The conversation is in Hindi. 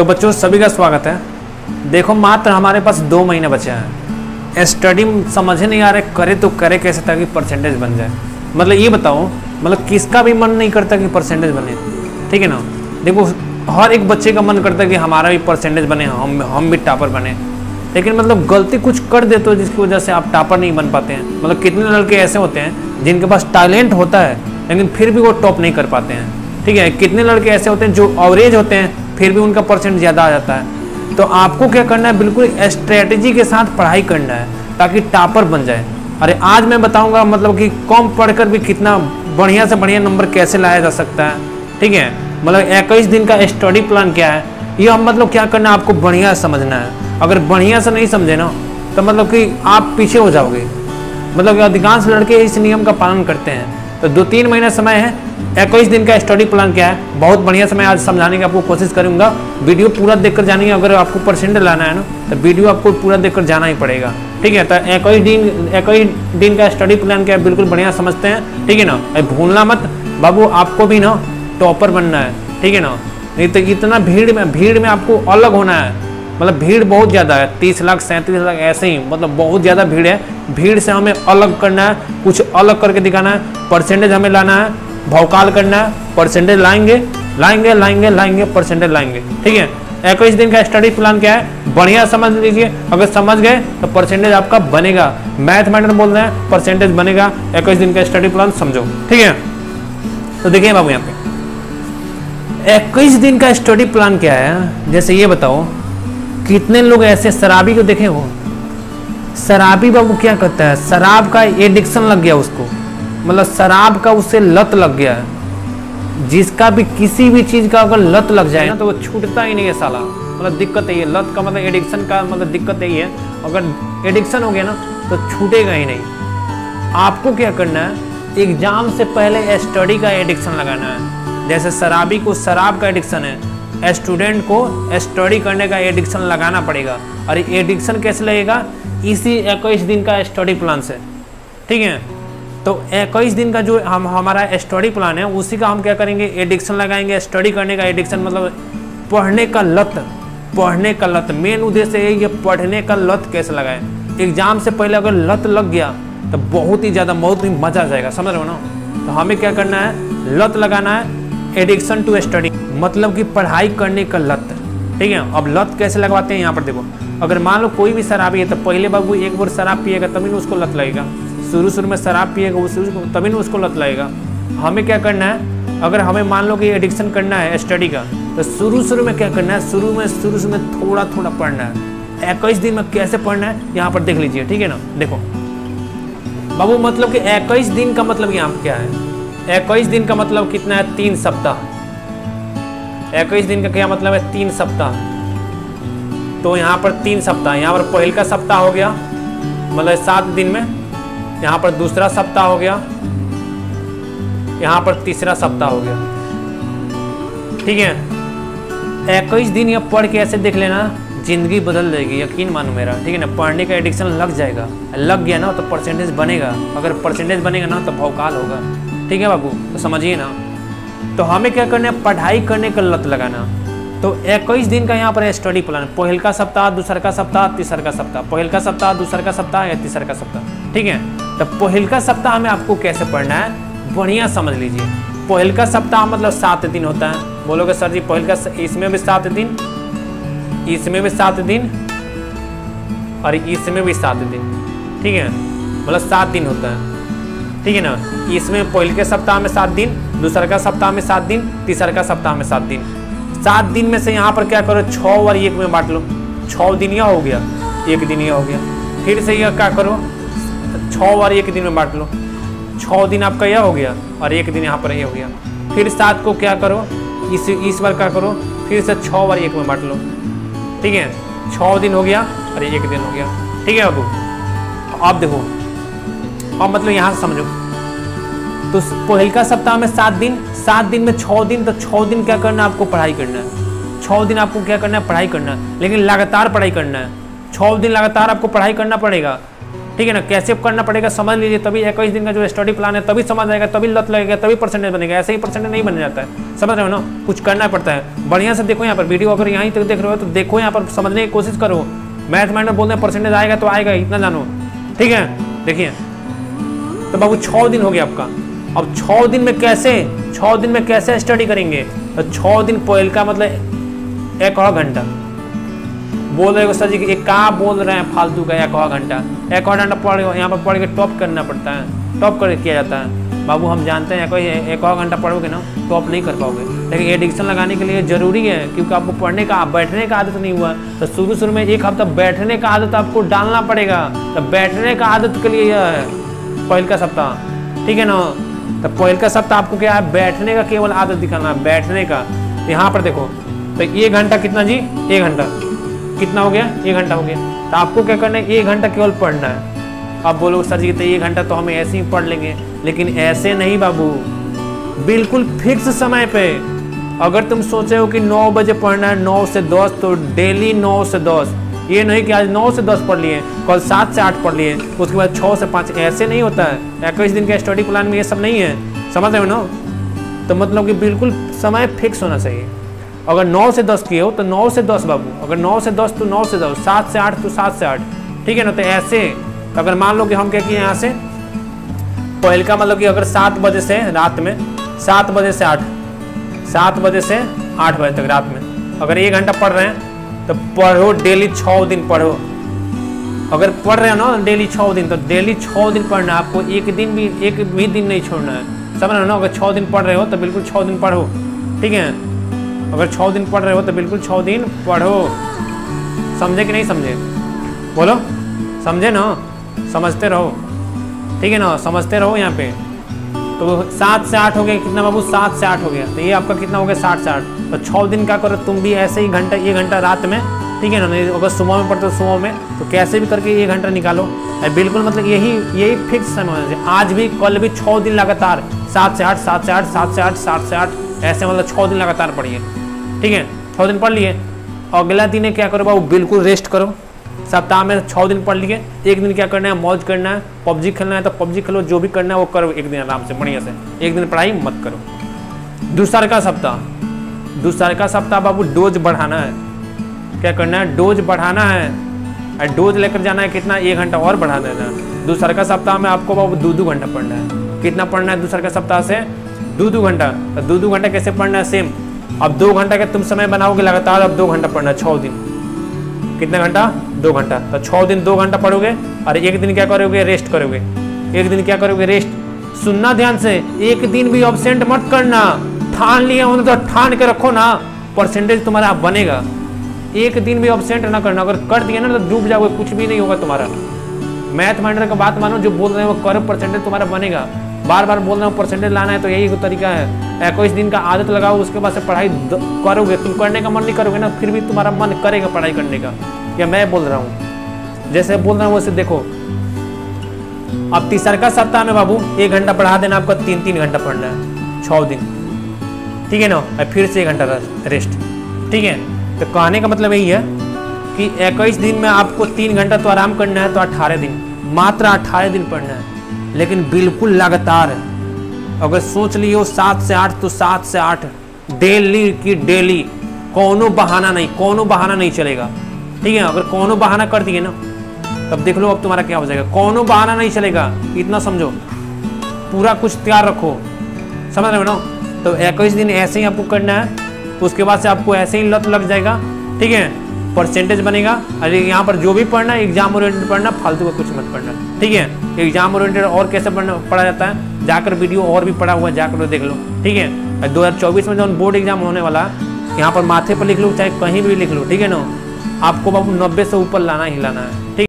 तो बच्चों, सभी का स्वागत है। देखो, मात्र हमारे पास दो महीने बचे हैं। स्टडी समझ नहीं आ रहे, करे तो करे कैसे ताकि परसेंटेज बन जाए। मतलब ये बताओ मतलब किसका भी मन नहीं करता कि परसेंटेज बने। ठीक है ना? देखो, हर एक बच्चे का मन करता है कि हमारा भी परसेंटेज बने, हम हम भी टॉपर बने। लेकिन मतलब गलती कुछ कर देते हो जिसकी वजह से आप टॉपर नहीं बन पाते हैं। मतलब कितने लड़के ऐसे होते हैं जिनके पास टैलेंट होता है, लेकिन फिर भी वो टॉप नहीं कर पाते हैं। ठीक है? कितने लड़के ऐसे होते हैं जो अवरेज होते हैं फिर भी उनका परसेंट ज़्यादा आ जाता है। तो आपको क्या करना है? बिल्कुल स्ट्रेटजी के साथ पढ़ाई करना है, ताकि टॉपर बन जाए। अरे, आज मैं बताऊँगा मतलब कि कम पढ़कर भी कितना बढ़िया से बढ़िया नंबर कैसे लाया जा सकता है। ठीक है? मतलब इक्कीस दिन का स्टडी प्लान क्या है? यह मतलब क्या करना है? आपको बढ़िया समझना है। अगर बढ़िया से नहीं समझे ना तो मतलब कि आप पीछे हो जाओगे। मतलब अधिकांश लड़के इस नियम का पालन करते हैं। तो दो तीन महीना समय है। इक्कीस दिन का स्टडी प्लान क्या है? बहुत बढ़िया समय आज समझाने की आपको कोशिश करूँगा। वीडियो पूरा देखकर जानिए अगर आपको परसेंट लाना है ना तो वीडियो आपको पूरा देखकर जाना ही पड़ेगा। ठीक है तो इक्कीस दिन इक्कीस दिन का स्टडी प्लान क्या है? बिल्कुल बढ़िया समझते हैं। ठीक है ना? भूलना मत। बाबू, आपको भी ना टॉपर बनना है। ठीक है ना? नहीं तो इतना भीड़ में भीड़ में आपको अलग होना है। मतलब भीड़ बहुत ज़्यादा है, तीस लाख, सैंतीस लाख, ऐसे ही मतलब बहुत ज़्यादा भीड़ है। भीड़ से हमें अलग करना है, कुछ अलग करके दिखाना है परसेंटेज हमें लाना है, भौकाल करना है परसेंटेज लाएँगे लाएँगे लाएँगे लाएँगे परसेंटेज लाएँगे। ठीक है? इक्कीस दिन का स्टडी प्लान क्या है? बढ़िया समझ लीजिए। अगर समझ गए तो परसेंटेज आपका बनेगा। मैथमेटिक्स बोल रहे हैं परसेंटेज बनेगा। इक्कीस दिन का स्टडी प्लान समझो। ठीक है? तो देखिए बाबू यहाँ पे। इक्कीस दिन का स्टडी प्लान क्या है? जैसे ये बताओ कितने लोग ऐसे शराबी को देखे हो शराबी बाबू क्या करता है? शराब का एडिक्शन लग गया उसको। मतलब शराब का उससे लत लग गया है। जिसका भी किसी भी चीज़ का अगर लत लग जाए ना तो वो छूटता ही नहीं है साला। मतलब दिक्कत यही है लत का मतलब एडिक्शन का मतलब दिक्कत यही है। अगर एडिक्शन हो गया ना तो छूटेगा ही नहीं। आपको क्या करना है? एग्ज़ाम से पहले स्टडी का एडिक्शन लगाना है। जैसे शराबी को शराब का एडिक्शन है स्टूडेंट को स्टडी करने का एडिक्शन लगाना पड़ेगा। और एडिक्शन कैसे लगेगा? इसी इक्कीस दिन का स्टडी प्लान से। ठीक है? तो इक्कीस दिन का जो हम, हमारा स्टडी प्लान है, उसी का हम क्या करेंगे? एडिक्शन लगाएँगे। स्टडी करने का एडिक्शन मतलब पढ़ने का लत। पढ़ने का लत। मेन उद्देश्य है ये पढ़ने का लत कैसे लगाए। एग्ज़ाम से पहले अगर लत लग गया तो बहुत ही ज़्यादा, बहुत ही मज़ा आ जाएगा। समझ रहे हो ना? तो हमें क्या करना है? लत लगाना है। एडिक्शन टू स्टडी मतलब कि पढ़ाई करने का लत। ठीक है? अब लत कैसे लगवाते हैं यहाँ पर देखो। अगर मान लो कोई भी शराबी है तो पहले बाबू एक बार शराब पिएगा, तभी उसको लत लगेगा। शुरू शुरू में शराब पिएगा तभी ना उसको लत लगेगा। हमें क्या करना है? अगर हमें मान लो कि एडिक्शन करना है स्टडी का तो शुरू शुरू में क्या करना है? शुरू में, शुरू शुरू में थोड़ा थोड़ा पढ़ना है। इक्कीस दिन में कैसे पढ़ना है? यहाँ पर देख लीजिए, ठीक है ना? देखो। बाबू मतलब कि इक्कीस दिन का मतलब यहाँ पर क्या है? इक्कीस दिन का मतलब कितना है? तीन सप्ताह। इक्कीस दिन का क्या मतलब है? तीन सप्ताह। तो यहाँ पर तीन सप्ताह। यहाँ पर पहल का सप्ताह हो गया मतलब सात दिन में। यहाँ पर दूसरा सप्ताह हो गया, यहाँ पर तीसरा सप्ताह हो गया। ठीक है? इक्कीस दिन या पढ़ के ऐसे देख लेना, ज़िंदगी बदल जाएगी, यकीन मानो मेरा। ठीक है ना? पढ़ने का एडिक्शन लग जाएगा। लग गया ना तो परसेंटेज बनेगा। अगर परसेंटेज बनेगा ना तो भौकाल होगा। ठीक है बाबू? तो समझिए ना। तो हमें क्या करना है? पढ़ाई करने का लत लगाना। तो इक्कीस दिन का यहाँ पर है स्टडी प्लान पहल का सप्ताह, दूसर का सप्ताह, तीसर का सप्ताह। पहल का सप्ताह, दूसर का सप्ताह या तीसर का सप्ताह। ठीक है? तो पहल का सप्ताह में आपको कैसे पढ़ना है? बढ़िया समझ लीजिए। पहल का सप्ताह मतलब सात दिन होता है। बोलोगे, सर जी, पहल का इसमें भी सात दिन, इसमें भी सात दिन और इसमें भी सात दिन। ठीक है? मतलब सात दिन होता है। ठीक है ना? इसमें पहले के सप्ताह में सात दिन दूसरा का सप्ताह में सात दिन, तीसरा का सप्ताह में सात दिन। सात दिन में से यहाँ पर क्या करो छः और एक में बांट लो। छः दिन यह हो गया, एक दिन यह हो गया। फिर से यह क्या करो छः और एक दिन में बांट लो। छः दिन आपका यह हो गया और एक दिन यहाँ पर यह हो गया। फिर सात को क्या करो, इस इस बार क्या करो, फिर से छः और एक में बांट लो। ठीक है? छः दिन हो गया और एक दिन हो गया। ठीक है बाबू? अब देखो, अब मतलब यहाँ से समझो। तो पहलका सप्ताह में सात दिन सात दिन में छः दिन तो छः दिन क्या करना है आपको पढ़ाई करना है? छः दिन आपको क्या करना है? पढ़ाई करना है। लेकिन लगातार पढ़ाई करना है। छः दिन लगातार आपको पढ़ाई करना पड़ेगा। ठीक है ना? कैसे करना पड़ेगा समझ लीजिए, तभी इक्कीस दिन का जो स्टडी प्लान है, तभी समझ आएगा, तभी लत लगेगा, तभी परसेंटेज बनेगा। ऐसे ही परसेंटेज नहीं बन जाता है। समझ रहे हो ना? कुछ करना पड़ता है। बढ़िया से देखो यहाँ पर वीडियो अगर यहाँ तक देख रहे हो तो देखो यहाँ पर, समझने की कोशिश करो। मैथ माइंड में बोलते हैं परसेंटेज आएगा तो आएगा इतना जानो। ठीक है? देखिए। तो बाबू छः दिन हो गया आपका। अब छः दिन में कैसे छः दिन में कैसे स्टडी करेंगे? तो छः दिन पहल का मतलब एक और घंटा। बोल रहे सर जी कि कहाँ बोल रहे हैं फालतू का एक और घंटा? एक और घंटा पढ़, यहाँ पर पढ़ के टॉप करना पड़ता है। टॉप कर, किया जाता है। बाबू, हम जानते हैं कोई एक और घंटा पढ़ोगे ना टॉप नहीं कर पाओगे। लेकिन एडिक्शन लगाने के लिए ज़रूरी है, क्योंकि आपको पढ़ने का, बैठने का आदत नहीं हुआ। तो शुरू शुरू में एक हफ़्ता बैठने का आदत आपको डालना पड़ेगा। तो बैठने का आदत के लिए यह है, पहल का सप्ताह। ठीक है ना? तो पहल का सप्ताह आपको क्या है बैठने का केवल आदत दिखाना है बैठने का। यहाँ पर देखो तो एक घंटा कितना जी? एक घंटा। कितना हो गया? एक घंटा हो गया। तो आपको क्या करना है, एक घंटा केवल पढ़ना है। आप बोलो, सर जी तो एक घंटा तो हम ऐसे ही पढ़ लेंगे। लेकिन ऐसे नहीं बाबू। बिल्कुल फिक्स समय पे। अगर तुम सोचे हो कि 9 बजे पढ़ना है 9 से 10 तो डेली 9 से 10 ये नहीं कि आज 9 से 10 पढ़ लिए, कल 7 से 8 पढ़ लिए, उसके बाद 6 से 5 ऐसे नहीं होता है। इक्कीस दिन के स्टडी प्लान में ये सब नहीं है। समझ रहे हो ना? तो मतलब कि बिल्कुल समय फिक्स होना चाहिए। अगर 9 से 10 किए हो तो 9 से 10 बाबू। अगर 9 से 10 तो 9 से 10 सात से आठ तो सात से आठ। ठीक है ना? तो ऐसे। तो अगर मान लो कि हम क्या किए यहाँ से? पहल का मतलब कि अगर सात बजे से रात में, सात बजे से आठ, सात बजे से आठ बजे तक रात में। अगर एक घंटा पढ़ रहे हैं तो पढ़ो डेली छः दिन पढ़ो। अगर पढ़ रहे हो ना डेली छः दिन तो डेली छः दिन पढ़ना आपको एक दिन भी, एक भी दिन नहीं छोड़ना है। समझ रहे हो ना? अगर छः दिन पढ़ रहे हो तो बिल्कुल छः दिन पढ़ो। ठीक है? अगर छः दिन पढ़ रहे हो तो बिल्कुल छः दिन पढ़ो। समझे कि नहीं समझे? बोलो। समझे ना? समझते रहो। ठीक है ना? समझते रहो यहाँ पे। तो सात से आठ हो गया कितना बाबू? सात से आठ हो गया। तो ये आपका कितना हो गया? साठ से आठ। तो छः दिन का करो, तुम भी ऐसे ही घंटा एक घंटा रात में, ठीक है ना? नहीं, अगर सुबह में पढ़ते हो, सुबह में तो कैसे भी करके एक घंटा निकालो। बिल्कुल मतलब यही यही फिक्स समय होना चाहिए। आज भी, कल भी छः दिन लगातार, सात से आठ, सात से आठ, सात से आठ, सात से आठ, ऐसे मतलब छः दिन लगातार पढ़िए, ठीक है? छः दिन पढ़ लिए। अगला दिन क्या करो बाबू? बिल्कुल रेस्ट करो। सप्ताह में छः दिन पढ़ लिए, एक दिन क्या करना है, मौज करना है, पबजी खेलना है तो पबजी खेलो, जो भी करना है, वो करो एक दिन आराम से, बढ़िया से। एक दिन पढ़ाई मत करो। दूसरा का सप्ताह। दूसरा का सप्ताह बाबू, डोज बढ़ाना है। क्या करना है? डोज बढ़ाना है। और डोज लेकर जाना है कितना? एक घंटा और बढ़ा देना है। दूसरा का सप्ताह में आपको बाबू दो दो घंटा पढ़ना है। कितना पढ़ना है दूसरा का सप्ताह से? दो दो घंटा। तो दो दो घंटा कैसे पढ़ना है? सेम। अब दो घंटा का तुम समय बनाओगे, लगातार अब दो घंटा पढ़ना है छः दिन। कितना घंटा? दो घंटा। तो छः दिन दो घंटा पढ़ोगे और एक दिन क्या करोगे? रेस्ट करोगे। एक दिन क्या करोगे? रेस्ट सुनना ध्यान से। एक दिन भी ऑब्सेंट मत करना। ठान लिया उन्हें तो ठान के रखो ना। परसेंटेज तुम्हारा बनेगा। एक दिन भी ऑब्सेंट ना करना। अगर कर दिया ना तो डूब जाओगे। कुछ भी नहीं होगा तुम्हारा। मैथ माइंडर का बात मानो, जो बोल रहे हैं वो करो परसेंटेज तुम्हारा बनेगा। बार बार बोल रहे हो परसेंटेज लाना है तो यही तरीका है। इक्कीस दिन का आदत लगाओ, उसके बाद से पढ़ाई करोगे, तुम करने का मन नहीं करोगे ना, फिर भी तुम्हारा मन करेगा पढ़ाई करने का। या मैं बोल रहा हूँ, जैसे बोल रहा हूँ, वैसे देखो। अब तीसरा का सप्ताह में बाबू, एक घंटा पढ़ा देना, आपका तीन तीन घंटा पढ़ना है छः दिन। ठीक है ना? फिर से एक घंटा रेस्ट ठीक है? तो कहने का मतलब यही है कि इक्कीस दिन में आपको तीन घंटा तो आराम करना है तो अट्ठारह दिन। मात्र अट्ठारह दिन पढ़ना है। लेकिन बिल्कुल लगातार अगर सोच लियो, सात से आठ तो सात से आठ। डेली की डेली। कोनो बहाना नहीं, कोनो बहाना नहीं चलेगा। ठीक है, अगर कोनो बहाना कर दिए ना, तब देख लो अब तुम्हारा क्या हो जाएगा। कोनो बहाना नहीं चलेगा, इतना समझो। पूरा कुछ तैयार रखो। समझ रहे हो ना? तो इक्कीस दिन ऐसे ही आपको करना है तो उसके बाद से आपको ऐसे ही लत लग जाएगा। ठीक है? परसेंटेज बनेगा। अरे यहाँ पर जो भी पढ़ना है एग्ज़ाम ओरिएंटेड पढ़ना, फालतू का कुछ मत पढ़ना। ठीक है? एग्ज़ाम ओरिएंटेड और कैसे पढ़ना, पढ़ा जाता है? जाकर वीडियो और भी पढ़ा हुआ जाकर देख लो। ठीक है? दो हज़ार चौबीस में जो बोर्ड एग्ज़ाम होने वाला, यहाँ पर माथे पर लिख लो, चाहे कहीं भी लिख लो, ठीक है ना? आपको बाबू नब्बे से ऊपर लाना ही लाना है। ठीक